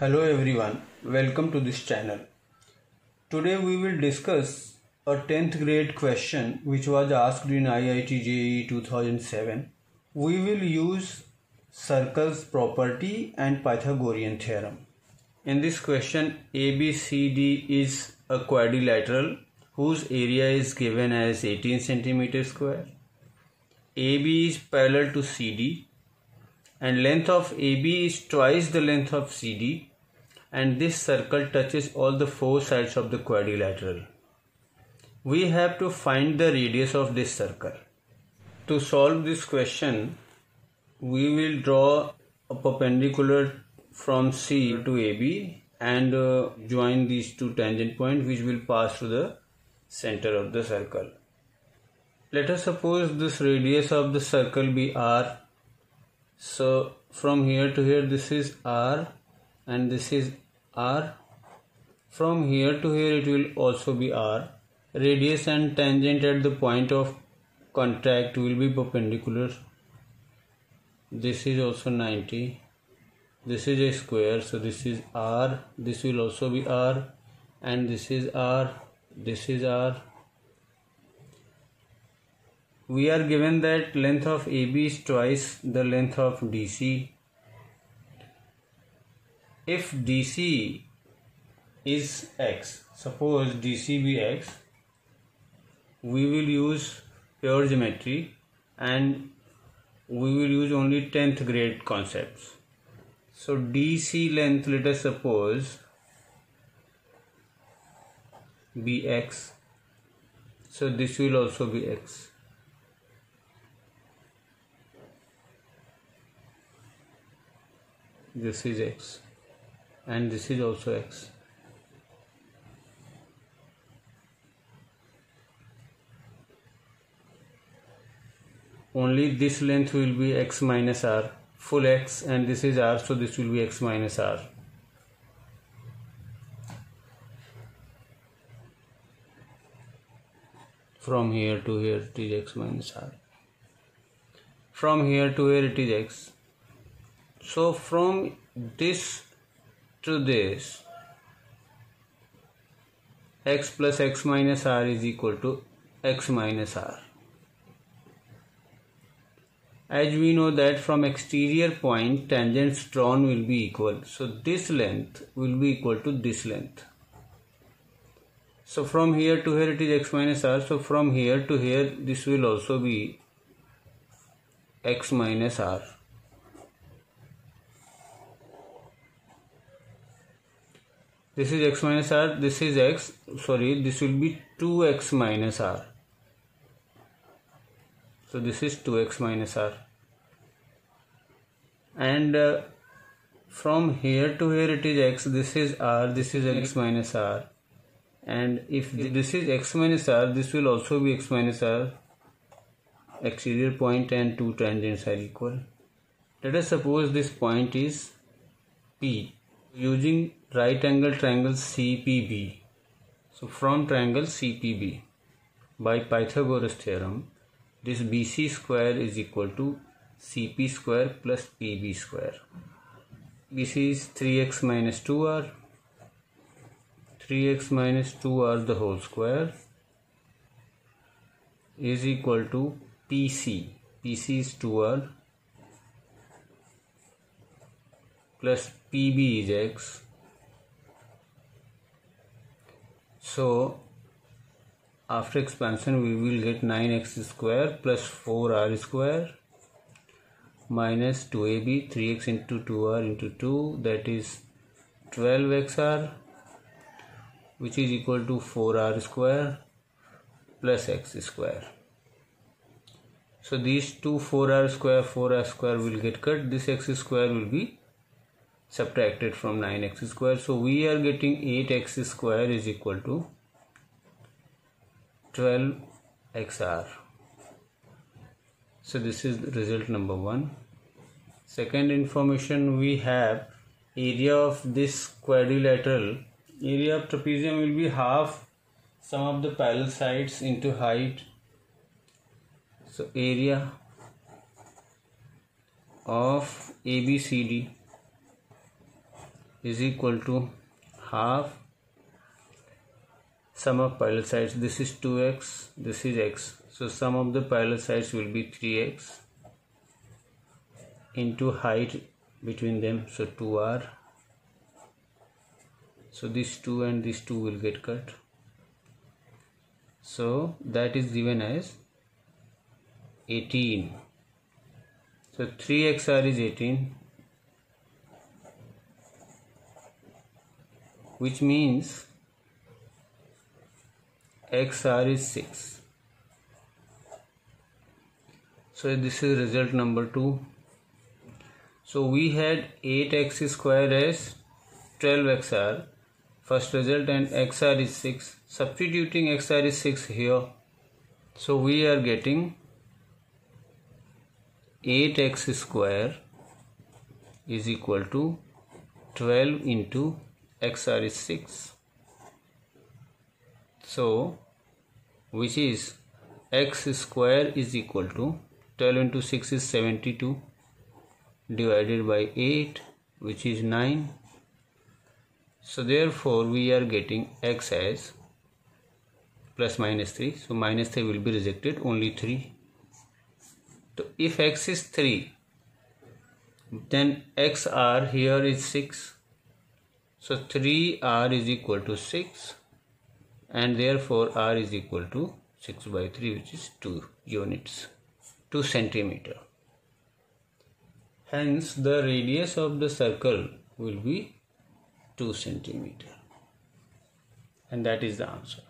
Hello everyone, welcome to this channel. Today we will discuss a 10th grade question which was asked in IIT JEE 2007. We will use circles property and Pythagorean theorem. In this question ABCD is a quadrilateral whose area is given as 18 centimeter square. AB is parallel to CD and length of AB is twice the length of CD and this circle touches all the four sides of the quadrilateral. We have to find the radius of this circle. To solve this question, we will draw a perpendicular from C to AB and uh, join these two tangent points which will pass through the center of the circle. Let us suppose this radius of the circle be R so from here to here this is r and this is r. From here to here it will also be r. Radius and tangent at the point of contact will be perpendicular. This is also 90 this is a square so this is r. This will also be r. And this is r. This is r. We are given that length of AB is twice the length of DC. If DC is x, suppose DC be x, we will use pure geometry and we will use only 10th grade concepts. So DC length let us suppose be x. So this will also be x. this is x and this is also x. Only this length will be x minus r full x and this is r so this will be x minus r. From here to here it is x minus r. From here to here it is x. So from this to this x plus x minus r is equal to x minus r. As we know that from exterior point tangents drawn will be equal. So this length will be equal to this length. So from here to here it is x minus r. So from here to here this will also be x minus r. this is x minus r this is x sorry this will be 2x minus r. So this is 2x minus r. And uh, from here to here it is x this is r this is x minus r. And if this is x minus r this will also be x minus r. Exterior point and two tangents are equal. Let us suppose this point is p. Using right angle triangle CPB. So from triangle CPB by Pythagoras theorem this BC square is equal to CP square plus PB square. BC is 3x minus 2r 3x minus 2r the whole square is equal to PC. PC is 2r plus PB is x so after expansion we will get 9x square plus 4r square minus 2ab 3x into 2r into 2 that is 12xr which is equal to 4r square plus x square. So these two 4r square 4r square will get cut. This x square will be subtracted from 9x square. So we are getting 8x square is equal to 12xr so this is result number one. Second information we have area of this quadrilateral area of trapezium will be half sum of the parallel sides into height. So area of ABCD is equal to half sum of parallel sides. This is 2x this is x. So sum of the parallel sides will be 3x into height between them. So 2r so this 2 and this 2 will get cut. So that is given as 18 so 3xr is 18 which means xr is 6 so this is result number 2 so we had 8x square as 12xr first result and xr is 6 substituting xr is 6 here. So we are getting 8x square is equal to 12 into xr is 6 so which is x square is equal to 12 into 6 is 72 divided by 8 which is 9 so therefore we are getting x as plus minus 3 so minus 3 will be rejected only 3 so if x is 3 then xr here is 6 so 3r is equal to 6 and therefore r is equal to 6 by 3 which is 2 units 2 centimeter. Hence the radius of the circle will be 2 centimeter and that is the answer.